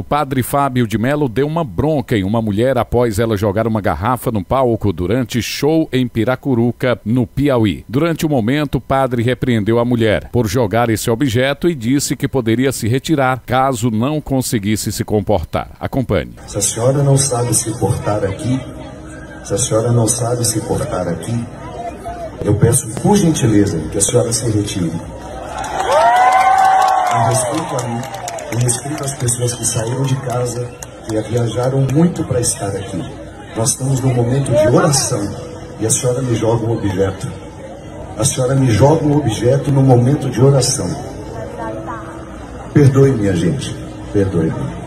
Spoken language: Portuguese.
O padre Fábio de Melo deu uma bronca em uma mulher após ela jogar uma garrafa no palco durante show em Piracuruca, no Piauí. Durante o momento, o padre repreendeu a mulher por jogar esse objeto e disse que poderia se retirar caso não conseguisse se comportar. Acompanhe. Se a senhora não sabe se portar aqui, se a senhora não sabe se portar aqui, eu peço por gentileza que a senhora se retire. Em respeito a mim, em respeito às pessoas que saíram de casa, que viajaram muito para estar aqui. Nós estamos num momento de oração e a senhora me joga um objeto. A senhora me joga um objeto no momento de oração. Perdoe, minha gente. Perdoe-me.